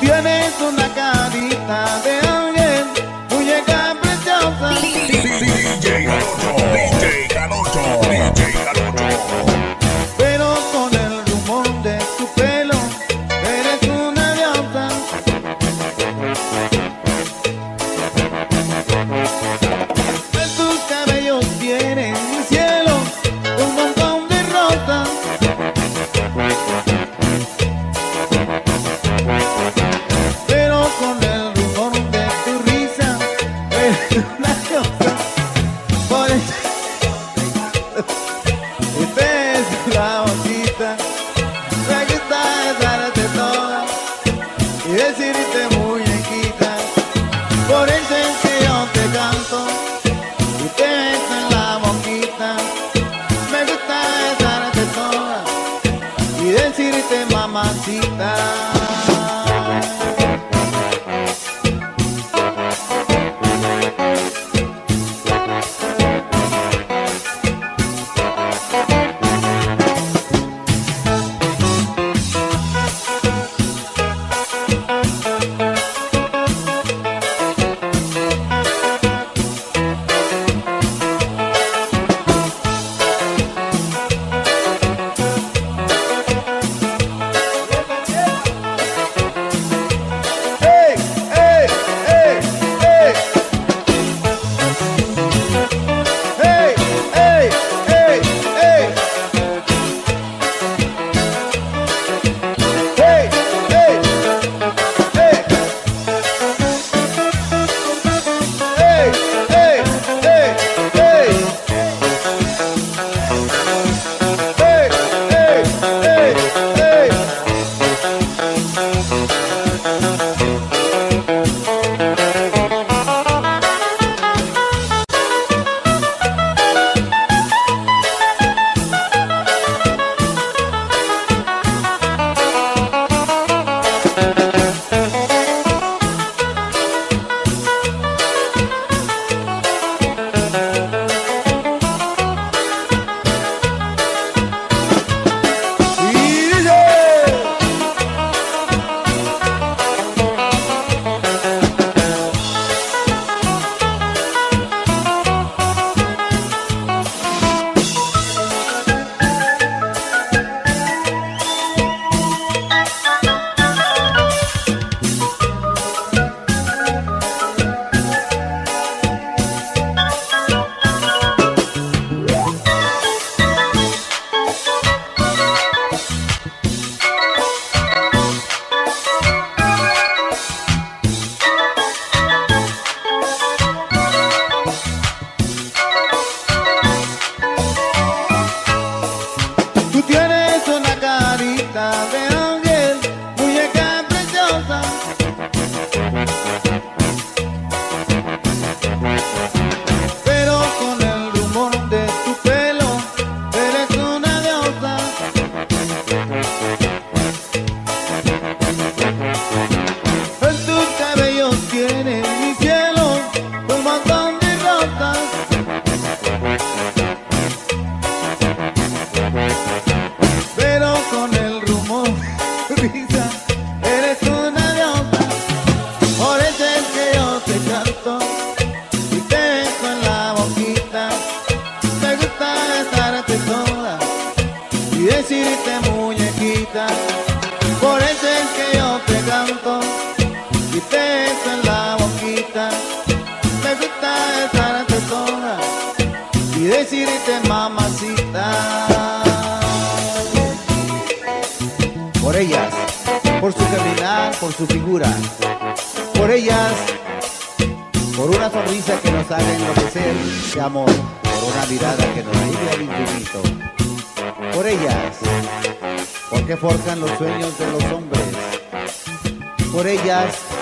Tienes una carita de alguien, muñeca preciosa.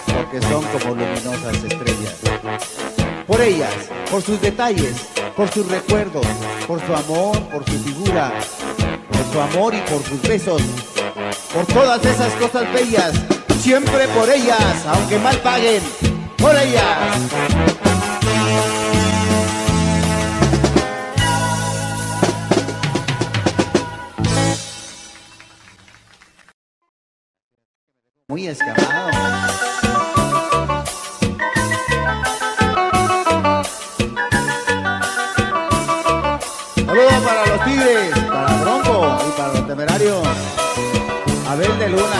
porque son como luminosas estrellas. Por ellas, por sus detalles, por sus recuerdos, por su amor, por su figura, por su amor y por sus besos, por todas esas cosas bellas, siempre por ellas, aunque mal paguen, por ellas. muy escamado. luna.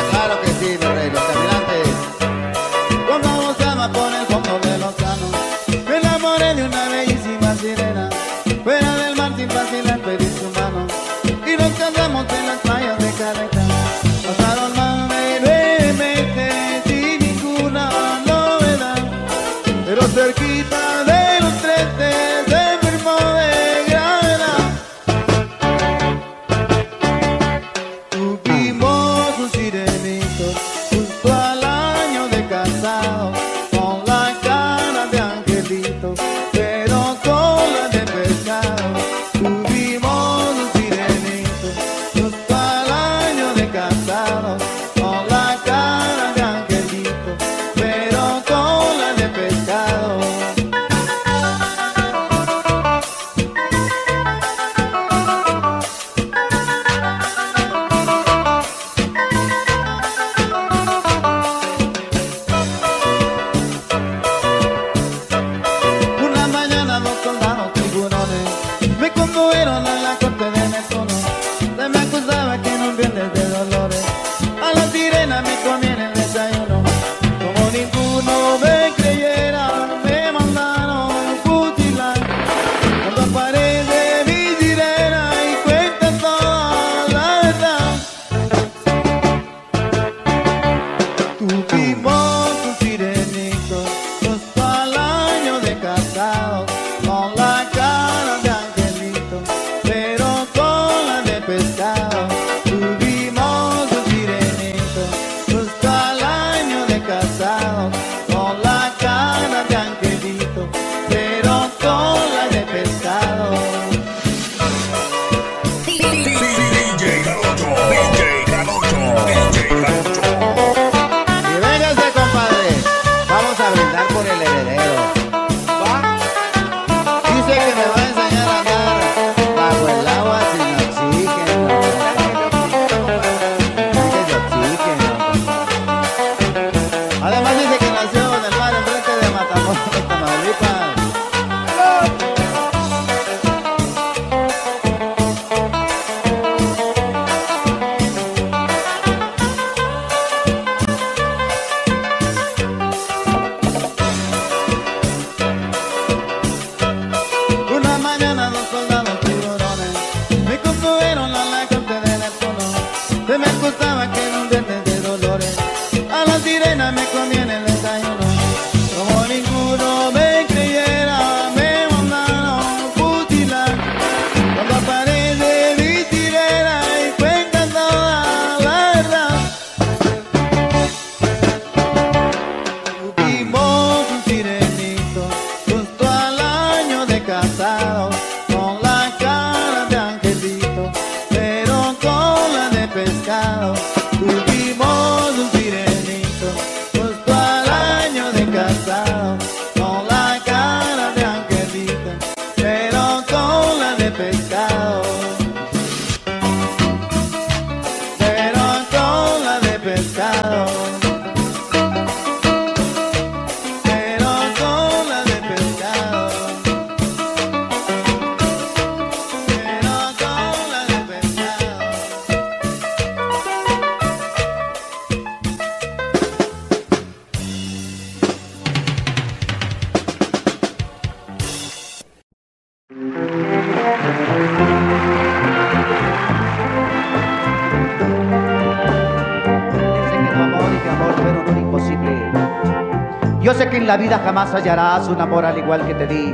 sé que en la vida jamás hallarás un amor al igual que te di.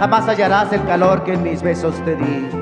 Jamás hallarás el calor que en mis besos te di.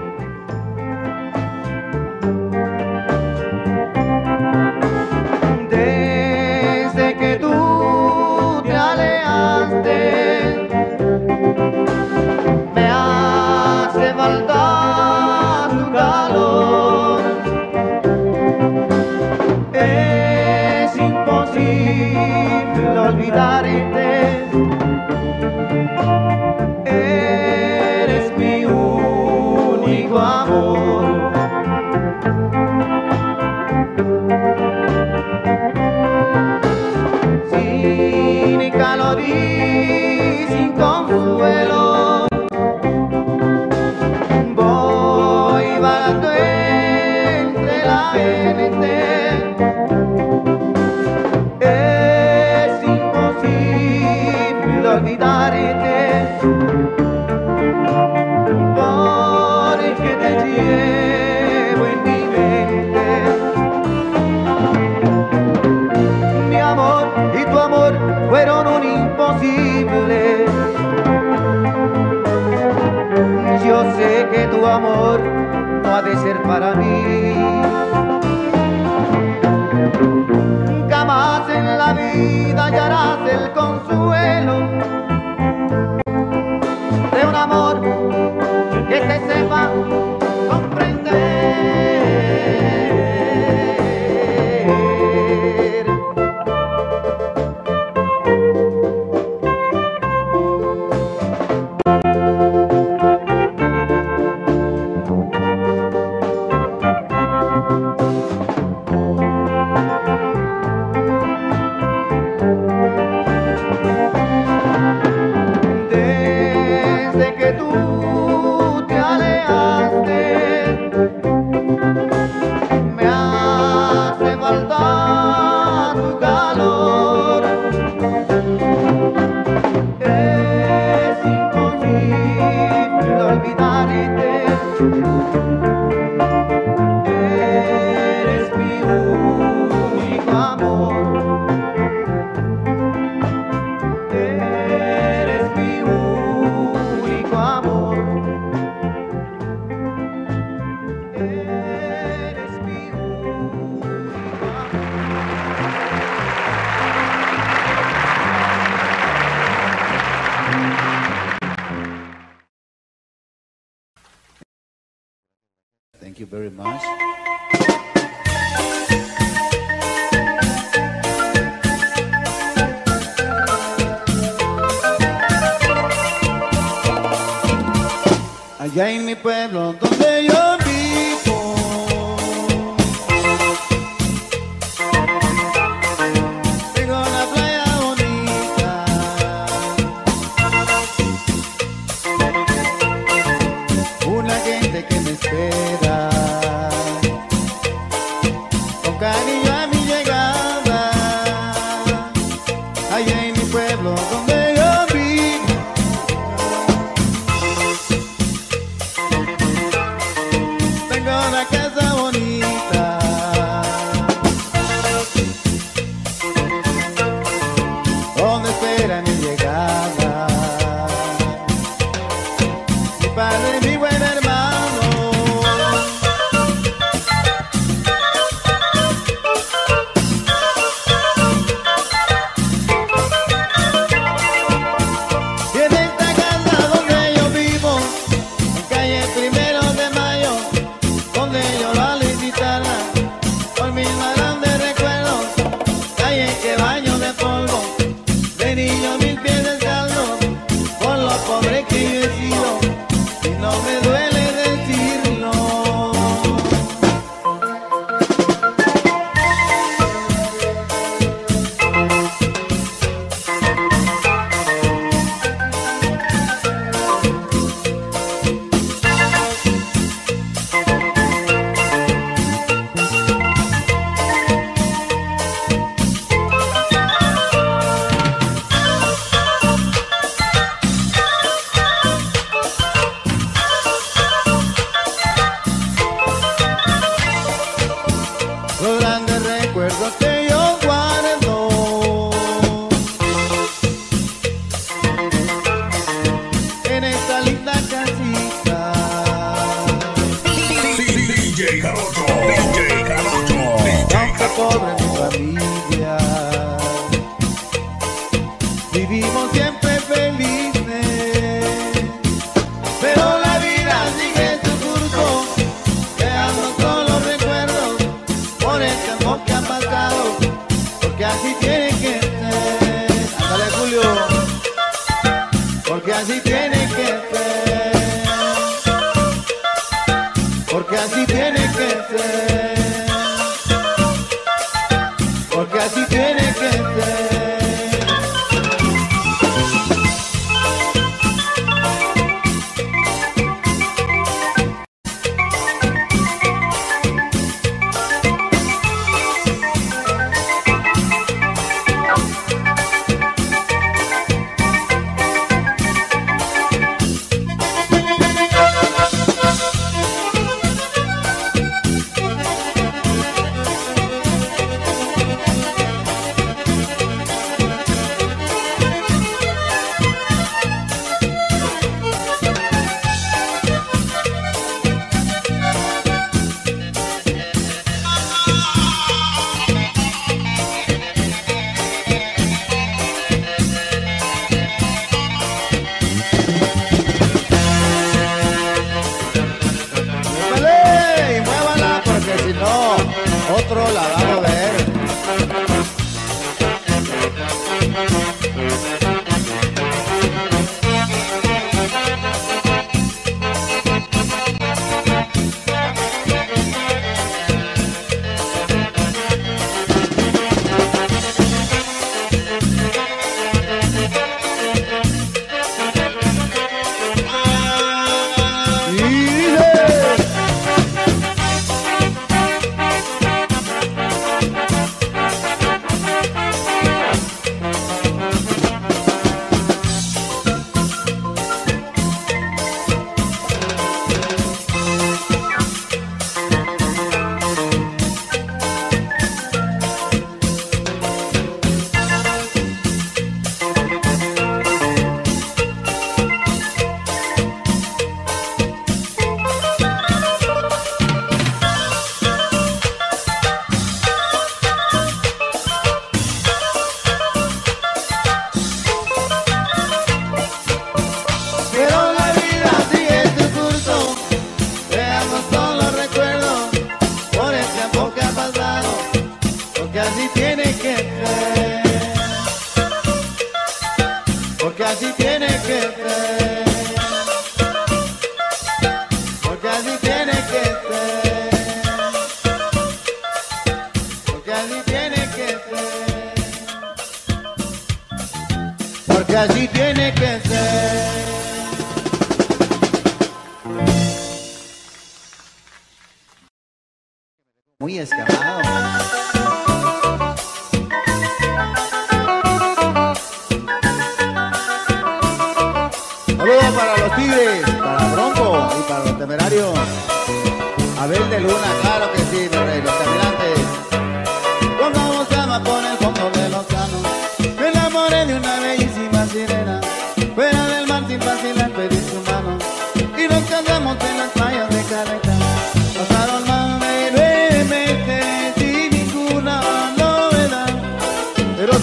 otro la damos de él.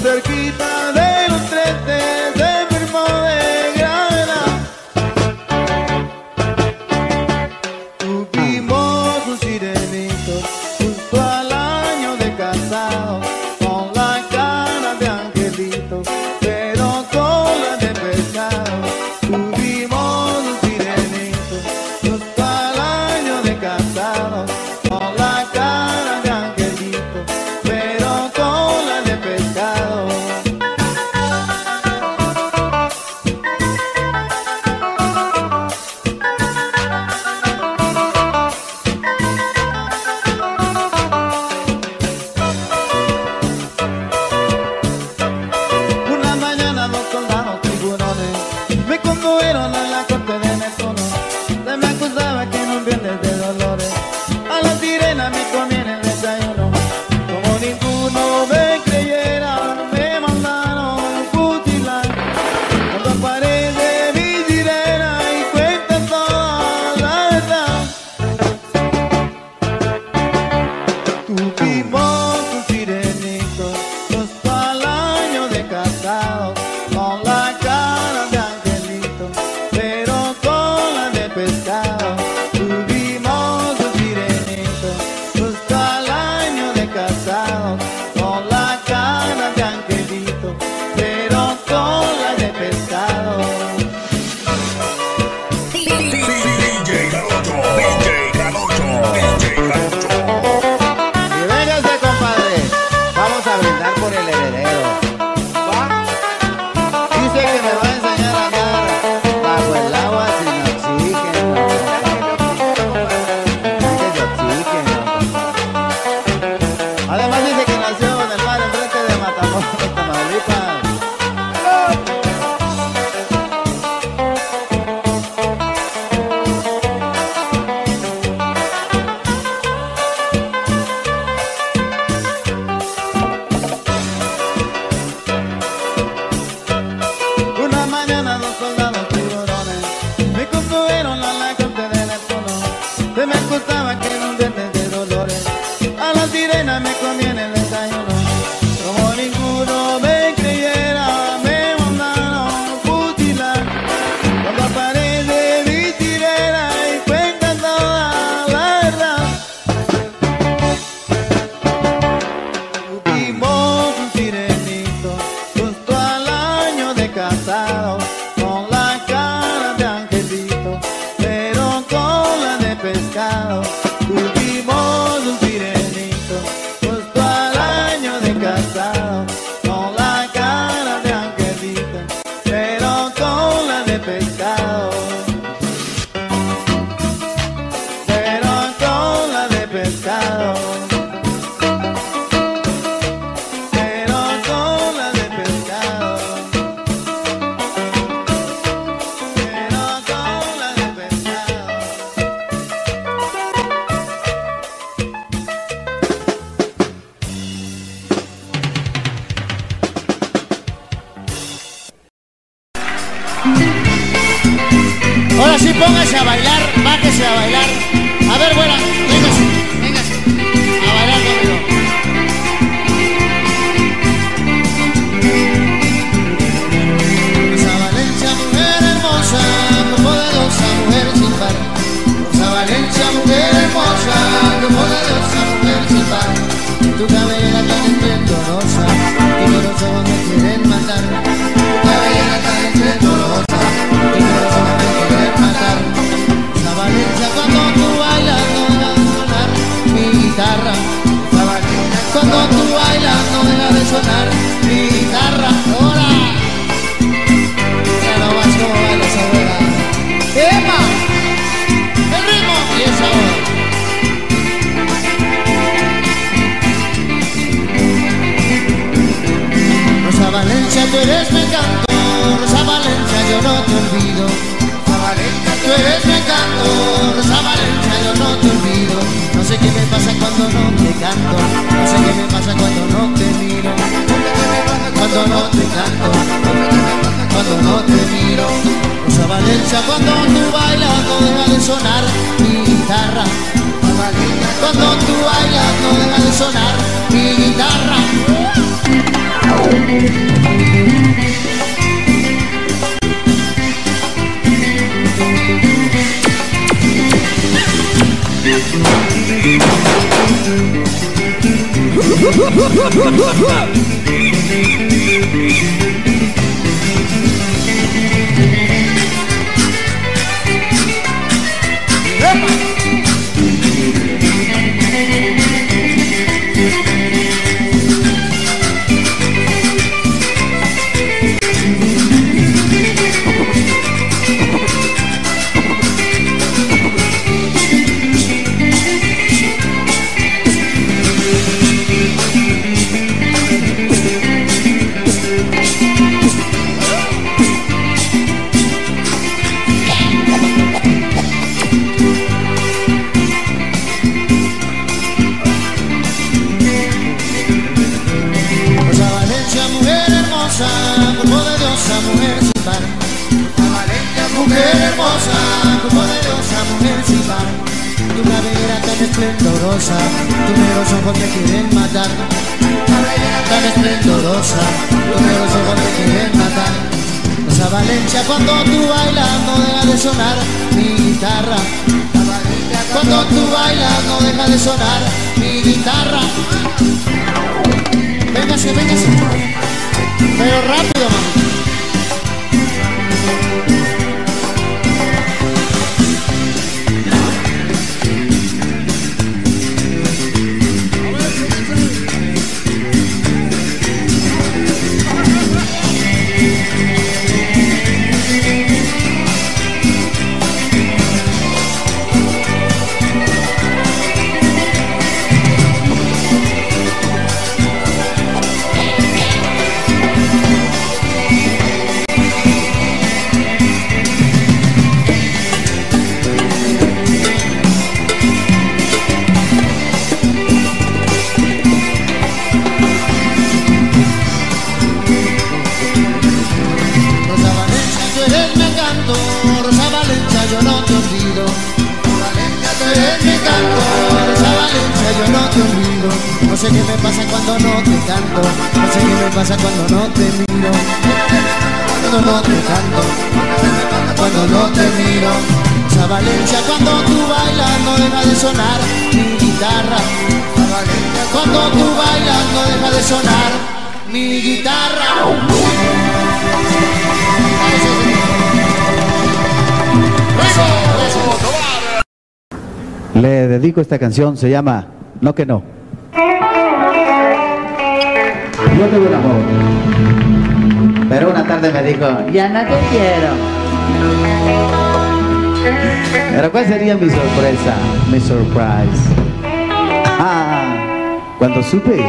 Cerquita pasa cuando no te miro. Cuando no te canto. Cuando no te miro. Rosa Valencia, cuando tú bailas no deja de sonar mi guitarra. Cuando tú bailas no deja de sonar mi guitarra. Rosa esplendorosa, tus negros ojos te quieren matar. Tan esplendorosa, tus negros ojos te quieren matar. Rosa Valencia, cuando tú bailas no deja de sonar mi guitarra. Cuando tú bailas no deja de sonar mi guitarra. Véngase, véngase. Pero rápido. Dedico esta canción, se llama No que no. Tuve un amor. Pero una tarde me dijo, ya no te quiero. Pero ¿cuál sería mi sorpresa? Mi surprise. Ah, cuando supe.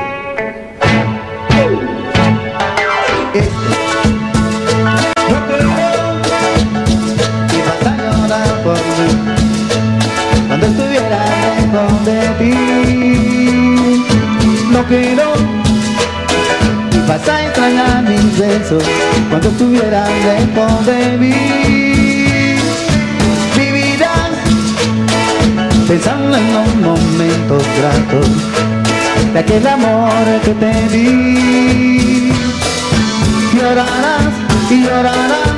Mis besos cuando estuviera lejos de mí. Vivirás pensando en los momentos gratos de aquel amor que te di. Llorarás y llorarás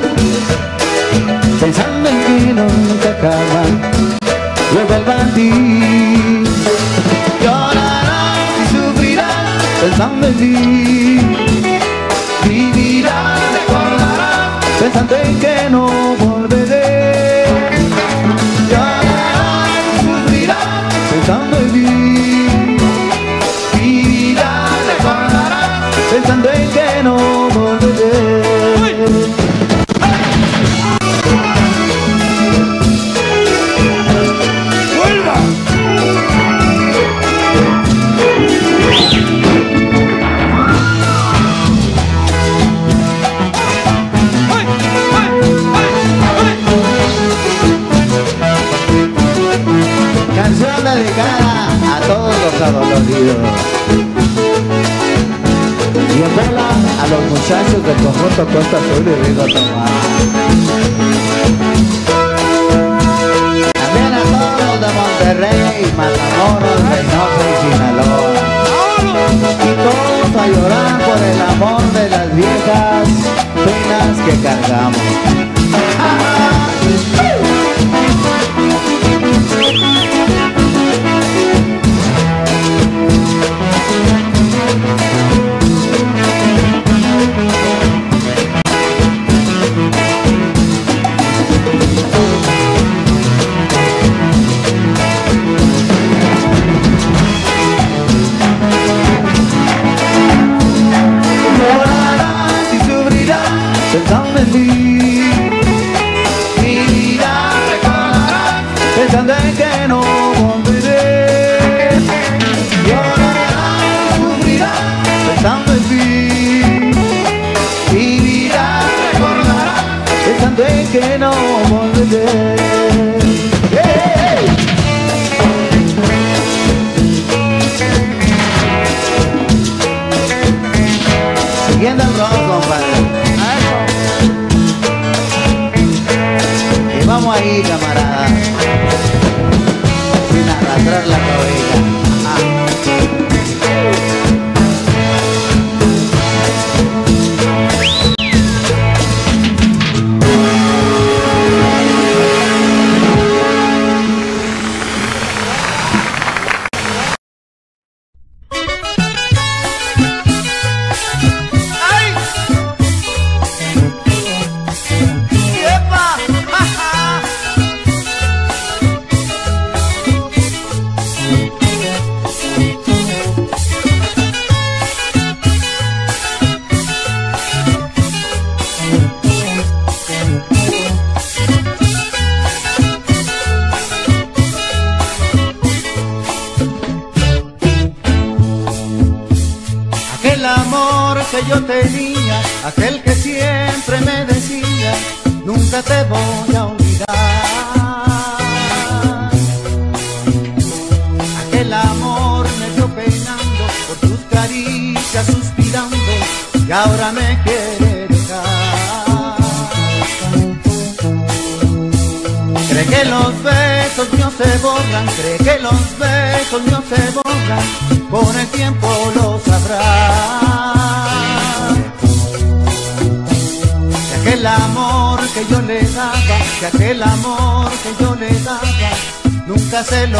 pensando en que nunca acaba yo vuelvo a ti. Llorarás y sufrirás pensando en ti. Vivirás, recordarás pensando en que no. Amor que yo le daba, nunca se lo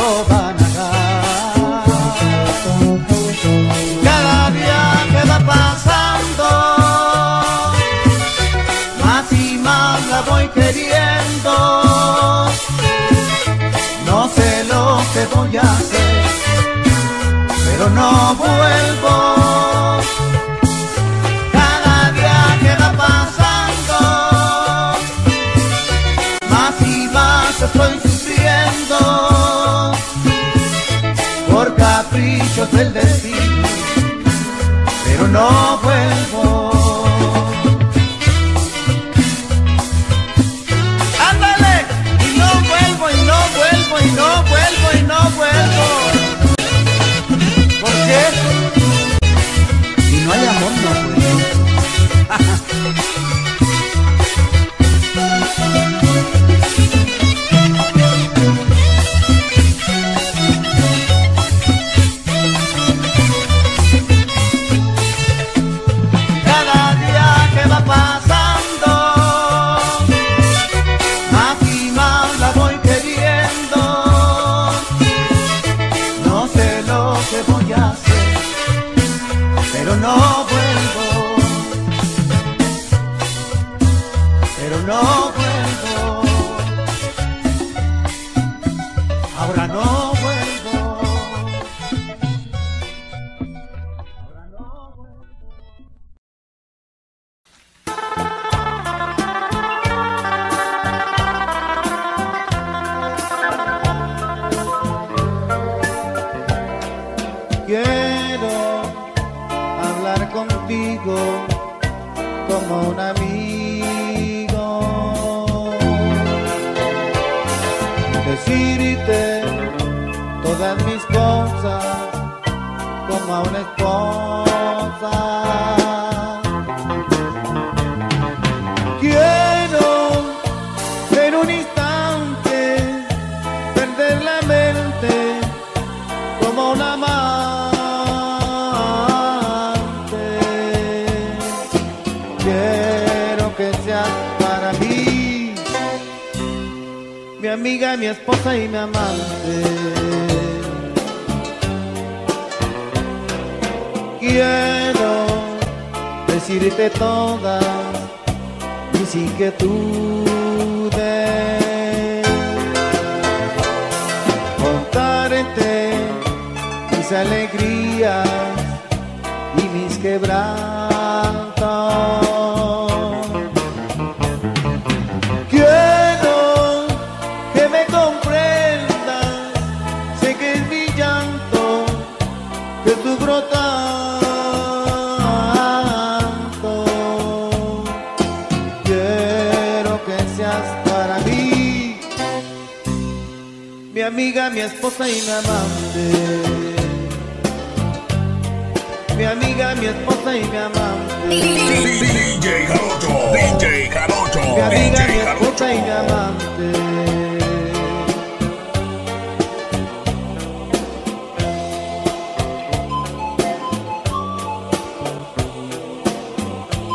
Mi amiga, mi esposa y mi amante. DJ Jarocho, DJ Jarocho, Mi amiga, mi esposa y mi amante.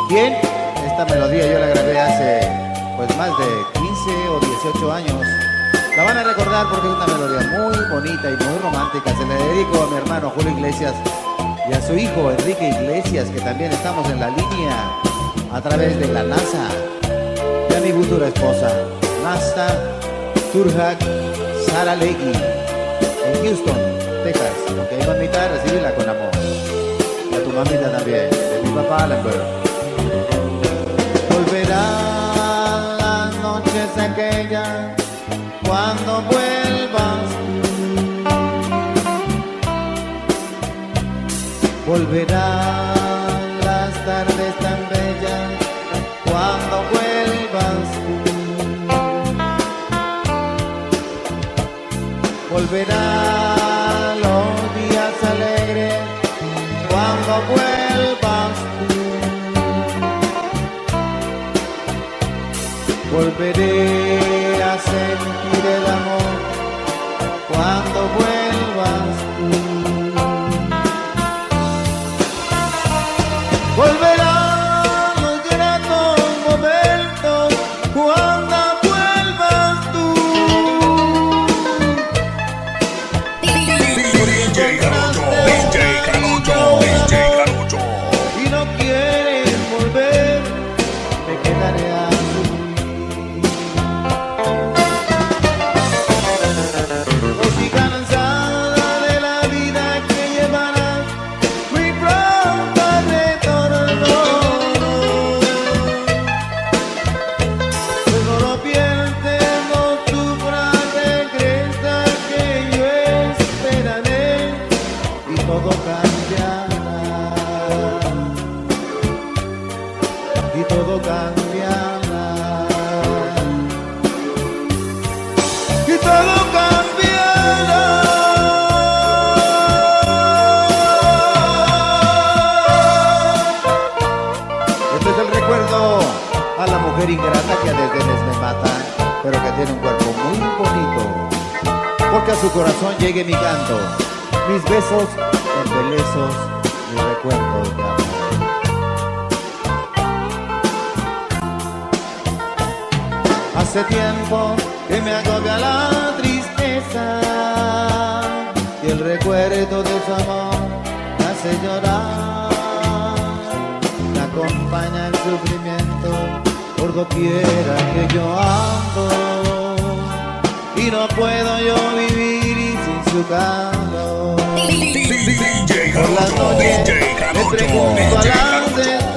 Bien, esta melodía yo la grabé hace pues más de 15 o 18 años. La van a recordar porque es una melodía muy bonita y muy romántica. Se la dedico a mi hermano Julio Iglesias y a su hijo Enrique Iglesias, que también estamos en la línea a través de la NASA. Y a mi futura esposa, Nasta Turhak Saralegui, en Houston, Texas. Que iba a invitar a recibirla con amor. Y a tu mamita también, de mi papá Lambert. Volverán las noches aquellas cuando vuelvas Volverán las tardes tan bellas cuando vuelvas tú. Volverán los días alegres cuando vuelvas tú. Volveré Todo cambiará. Y todo cambiará. Este es el recuerdo a la mujer ingrata que a desdenes me mata, pero que tiene un cuerpo muy bonito. Porque a su corazón llegue mi canto, mis besos, embelezos, mis Hace tiempo que me agobia la tristeza y el recuerdo de su amor me hace llorar. Me acompaña el sufrimiento por doquiera que yo ando y no puedo yo vivir sin su calor. Por las noches Jarocho, pregunto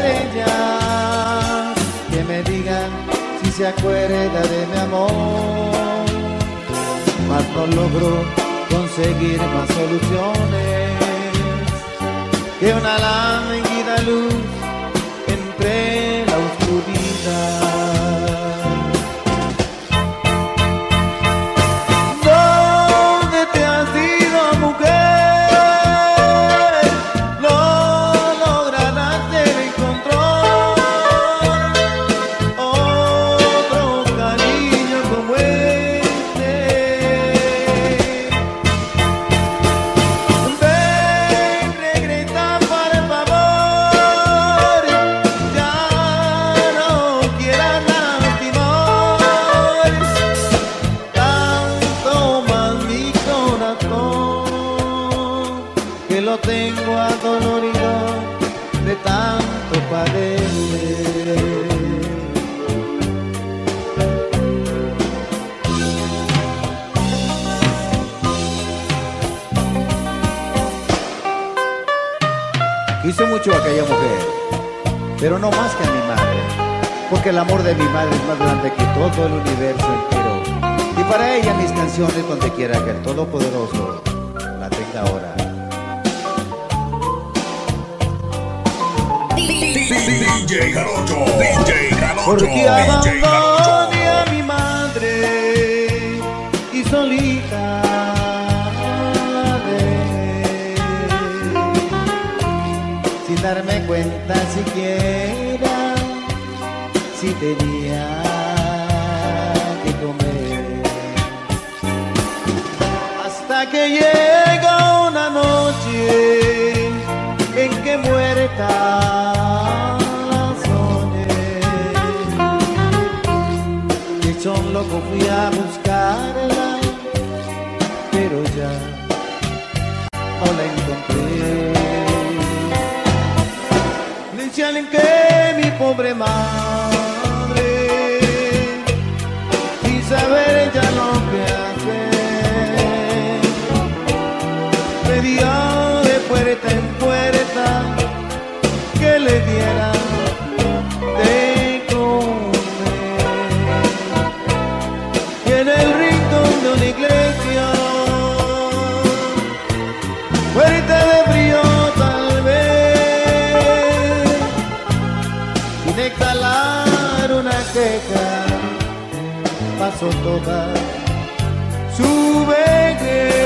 se acuerda de mi amor. Mas no logro conseguir más soluciones que una lánguida luz entre la oscuridad. Porque el amor de mi madre es más grande que todo el universo entero. Y para ella mis canciones donde quiera que el Todopoderoso la tenga ahora. DJ. DJ. Porque abandoné a mi madre y solita dejé. sin darme cuenta siquiera si tenía que comer. Hasta que llega una noche en que la soñé. Y son loco fui a buscarla, pero ya no la encontré. Decían que mi pobre madre, pasó toda su vejez.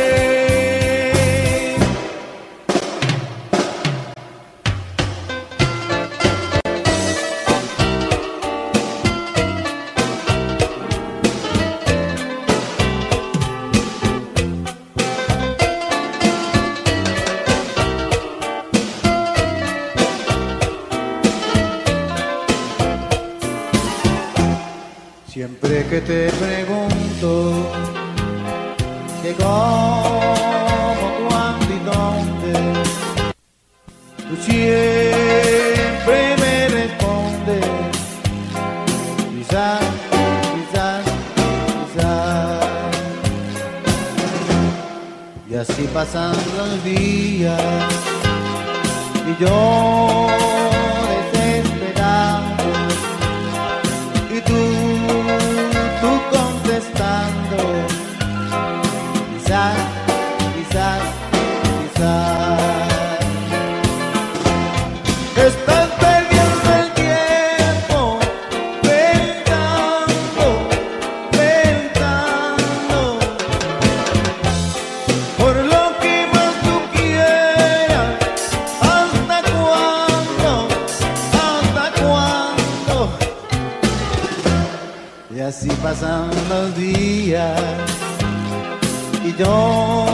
Así pasan los días y yo días y yo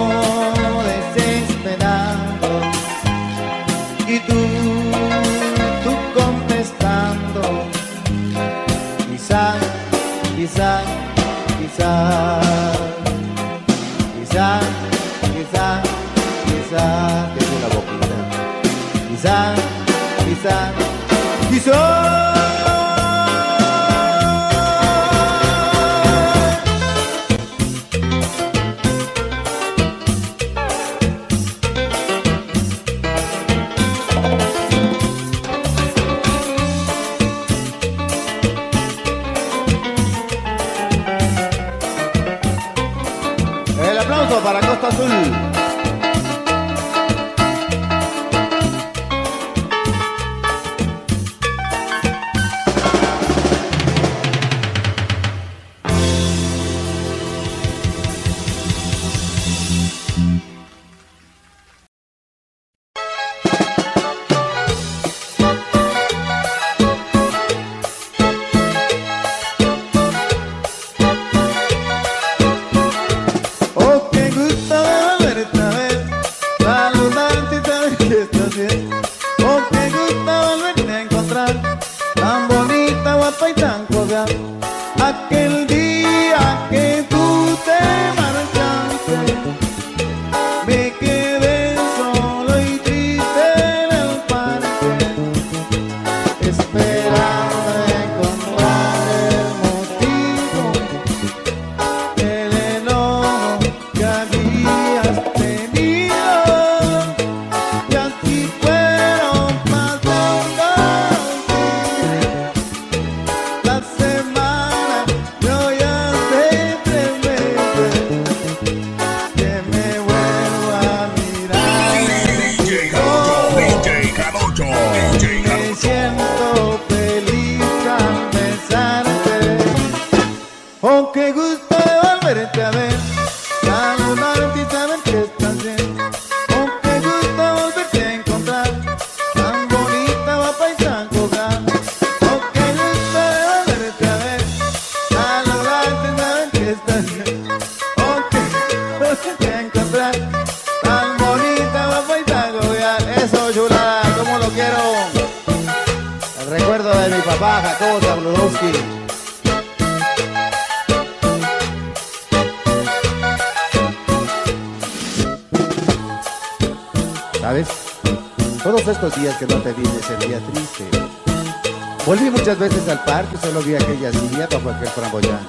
solo vi aquella silla bajo aquel framboyán.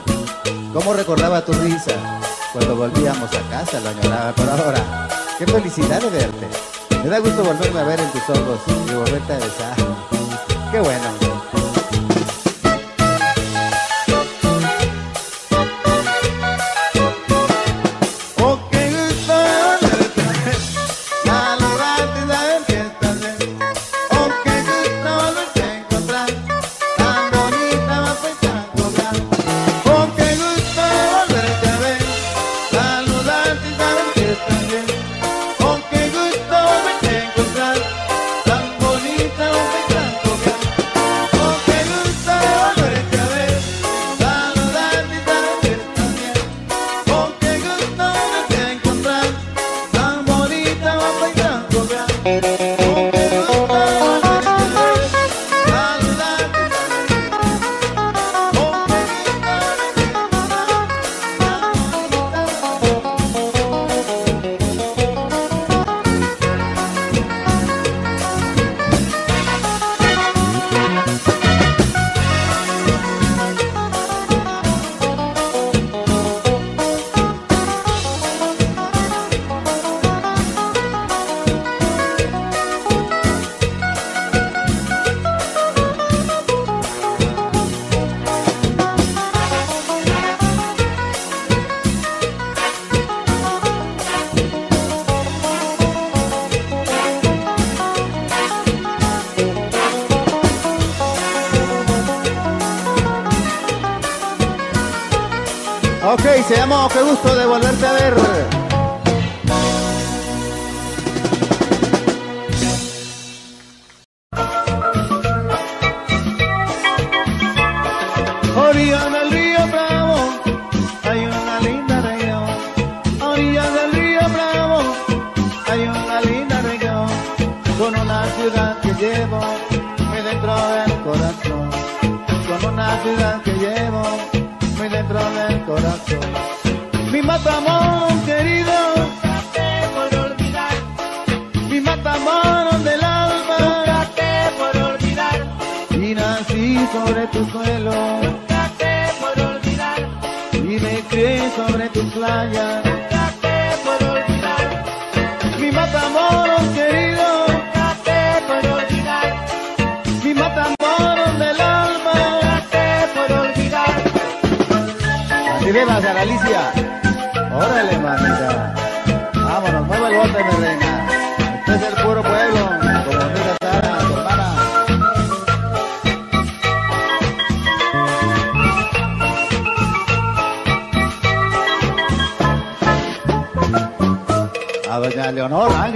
Cómo recordaba tu risa cuando volvíamos a casa, lo añoraba. Pero ahora, qué felicidad de verte. Me da gusto volverme a ver en tus ojos y volverte a besar. Qué bueno.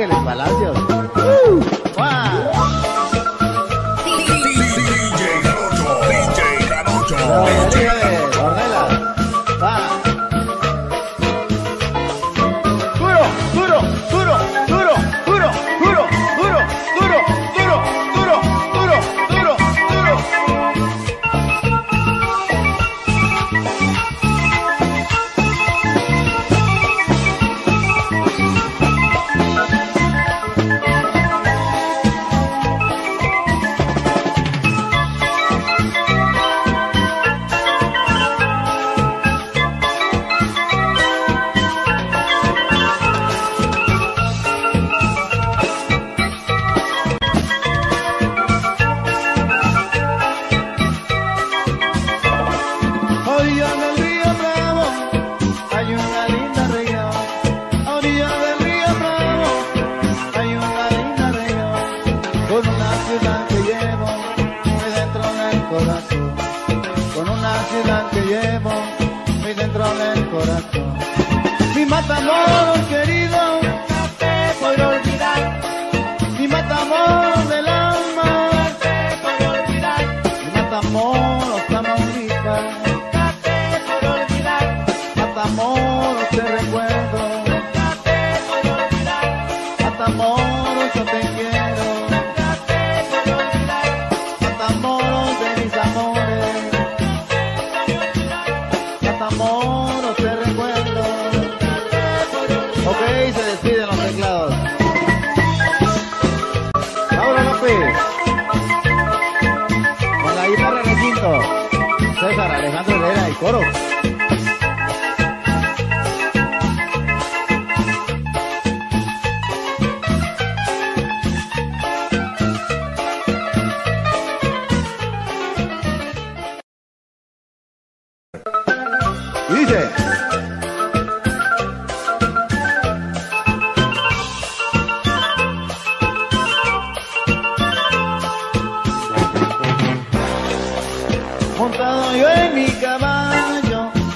Ángeles Palacios. Uh,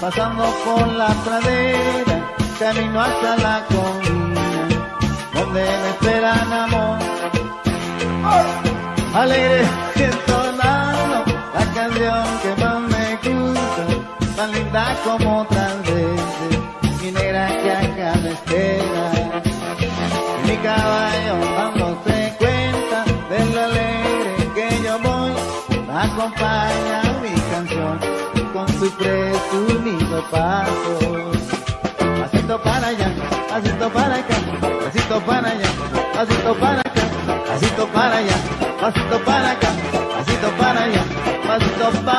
pasando por la pradera, camino hasta la colina, donde me esperan amor. ¡Oh! Alegre entonado, la canción que más me gusta, tan linda como otras veces, mi negra que acá me espera. Mi caballo cuando se cuenta de lo alegre que yo voy, me acompaña sus presumidos pasos. Pasito para allá, pasito para acá, pasito para allá, pasito para acá, pasito para allá, pasito para acá, pasito para allá, pasito para allá.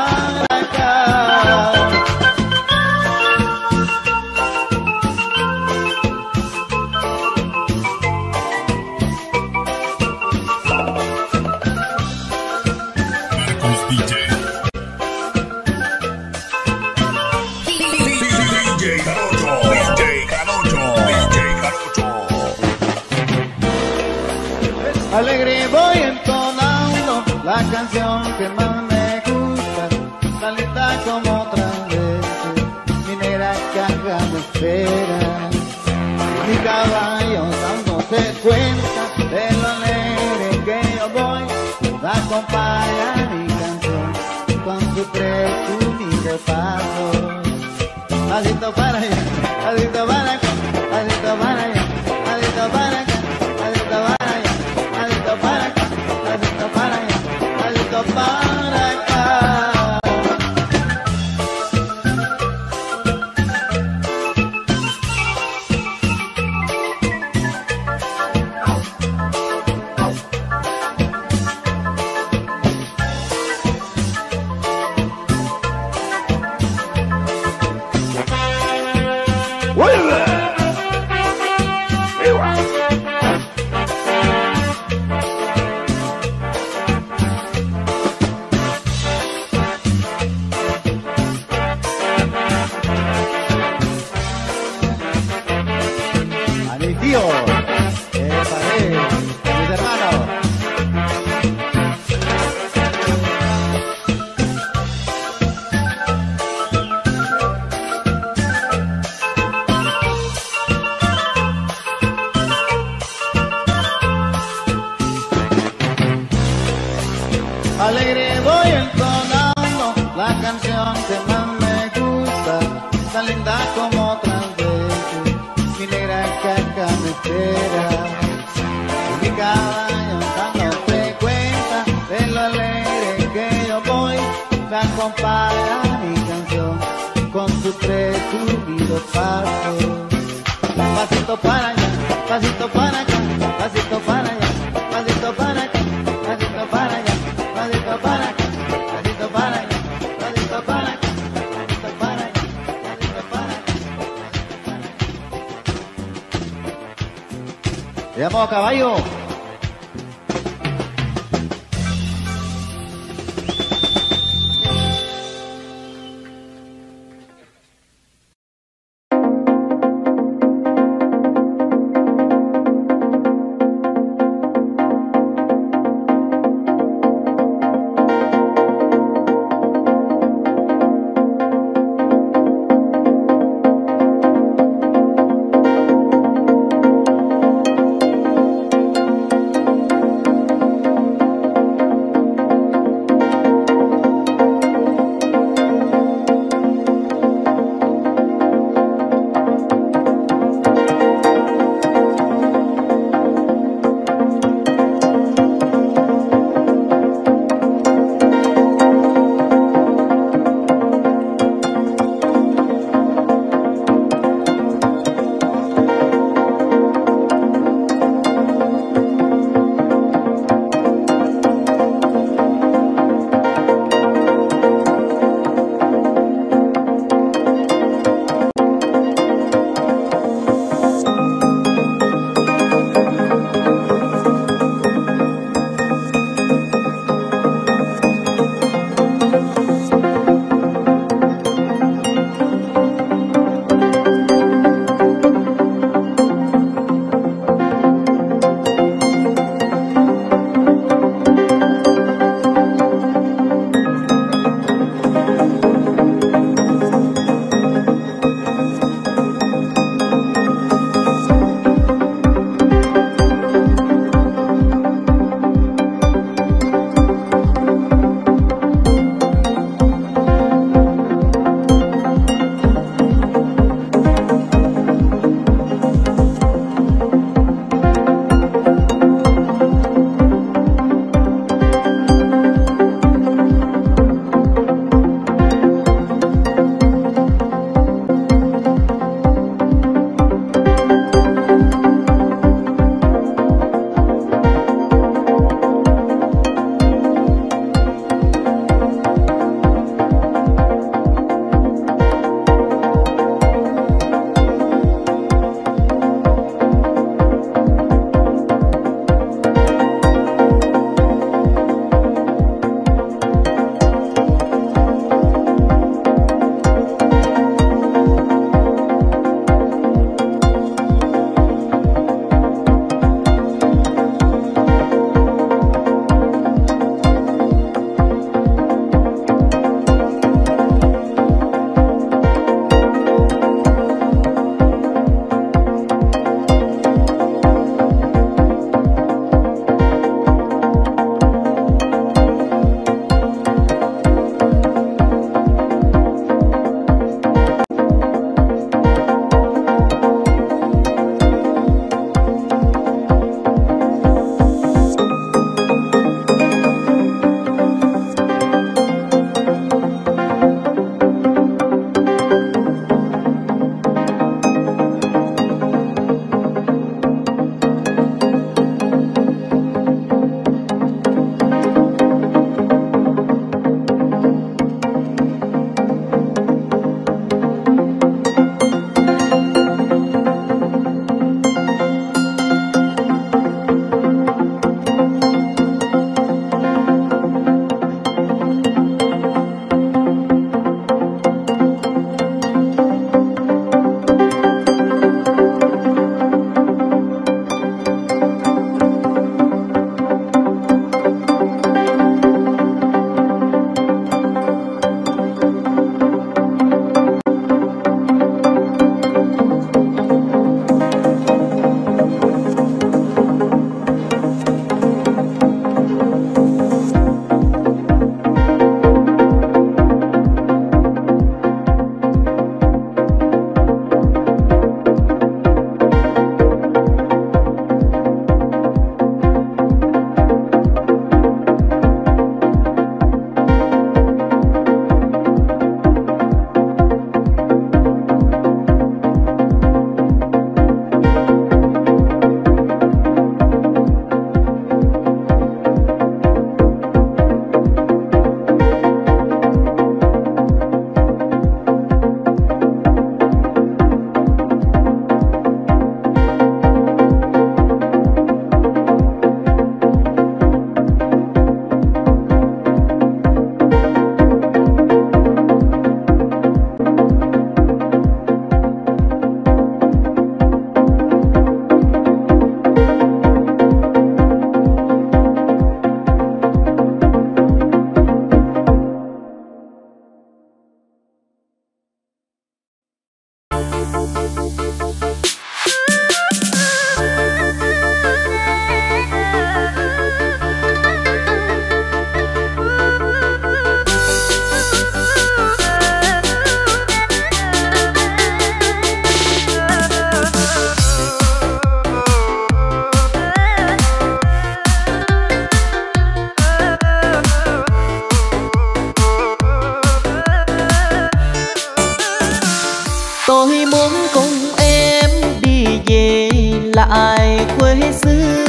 quê xưa.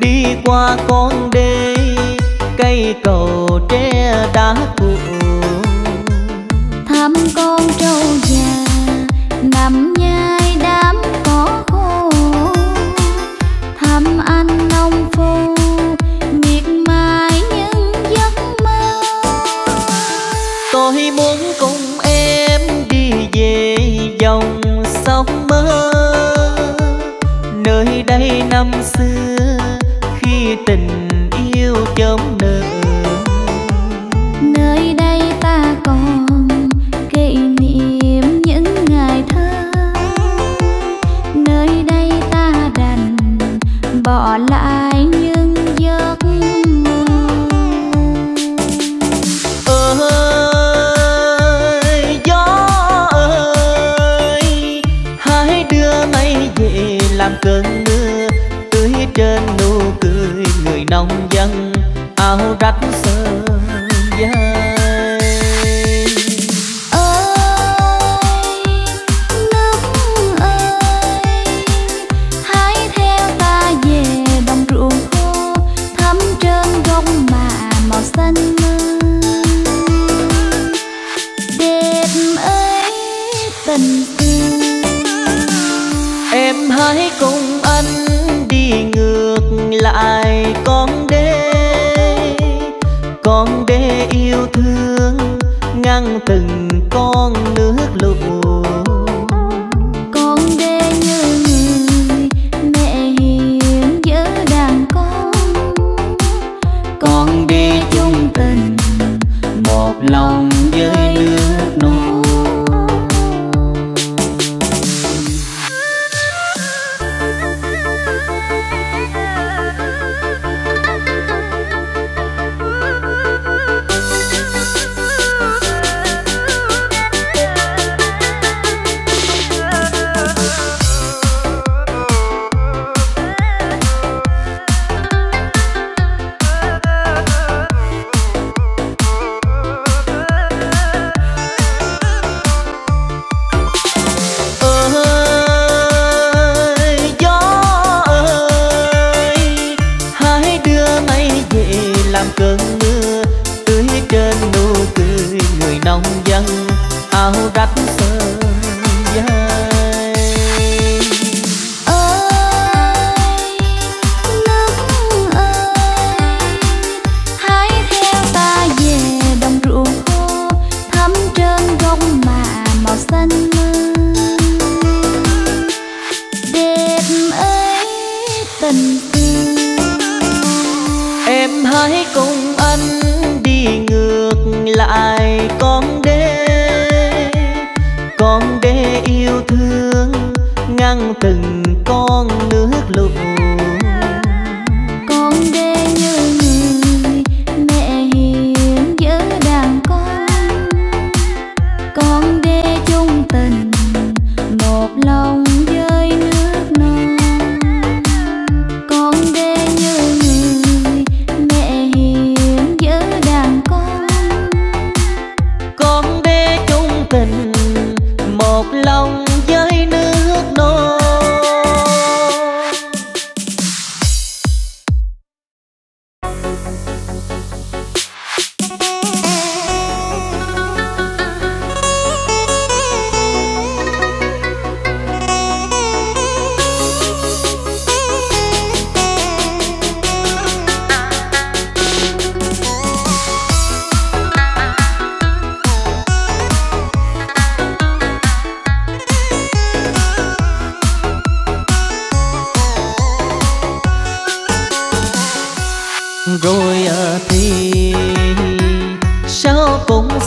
Đi qua con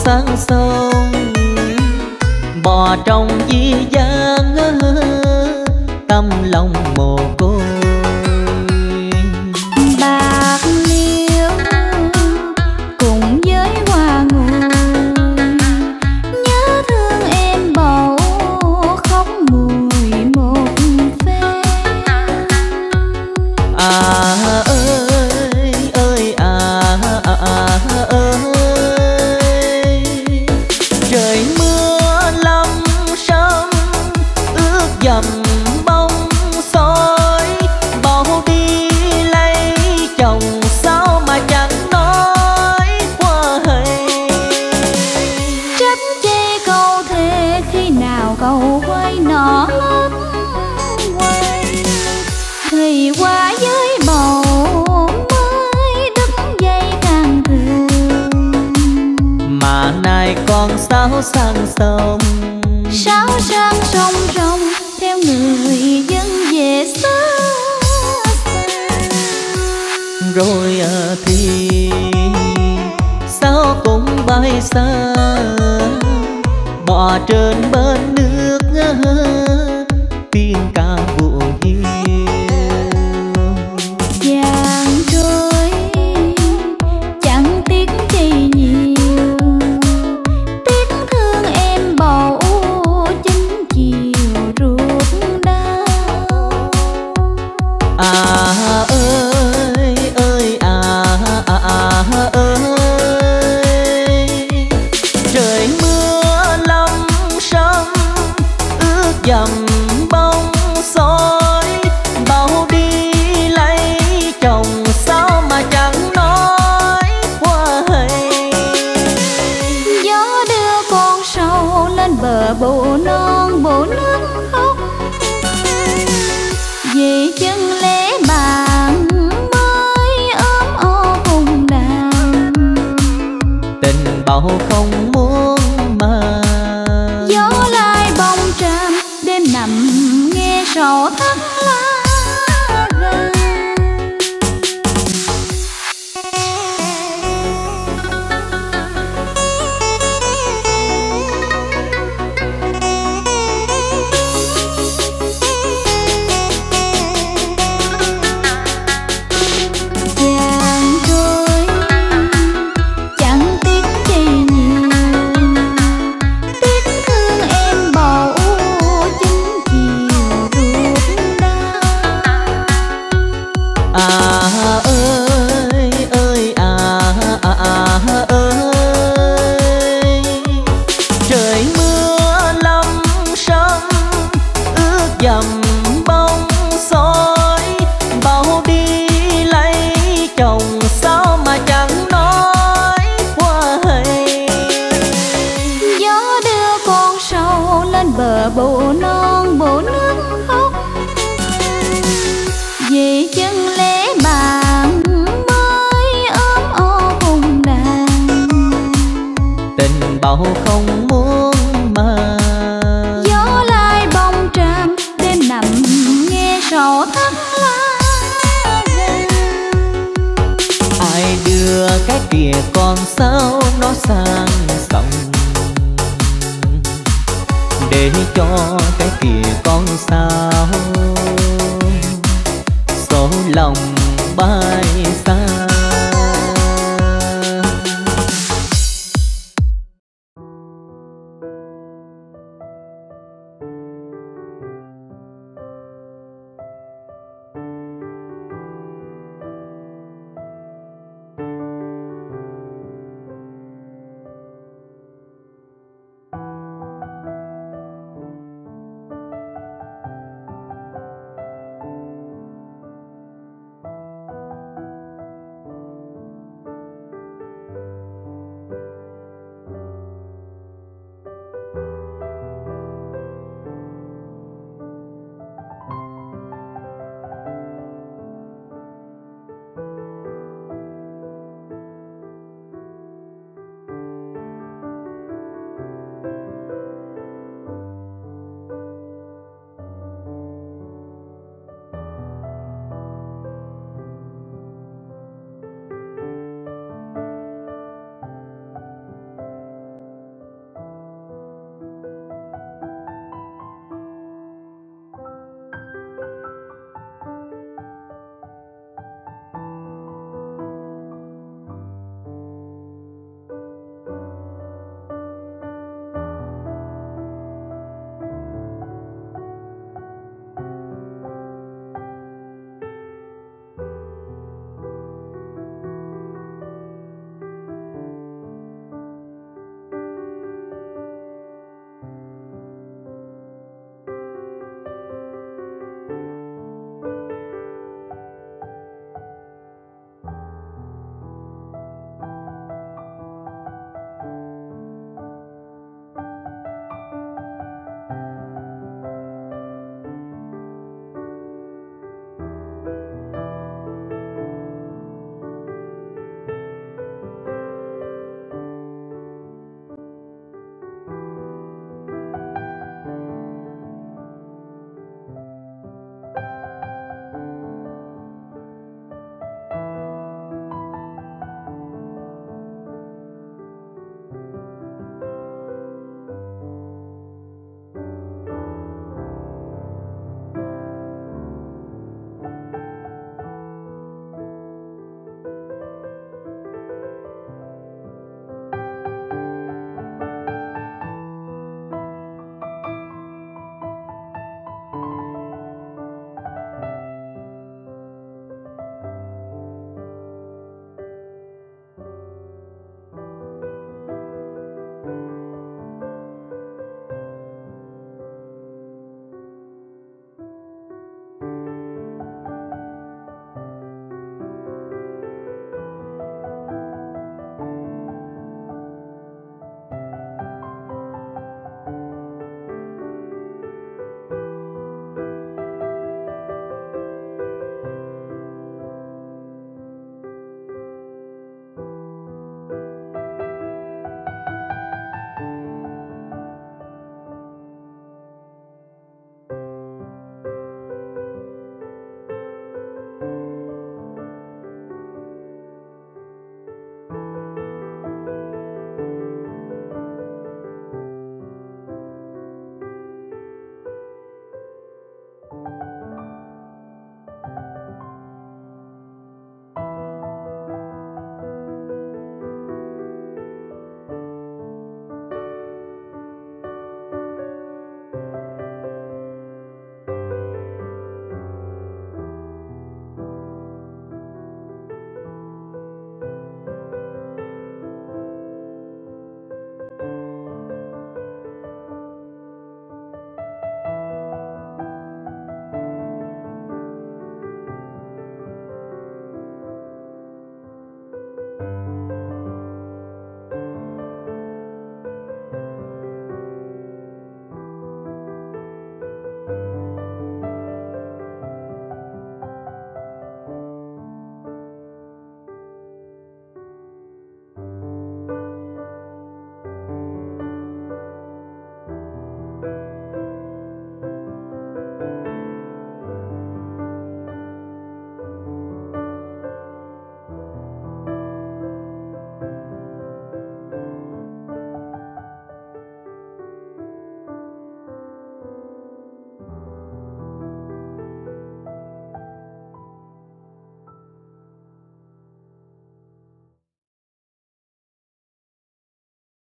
sang sông bò trong di gian sao không muốn?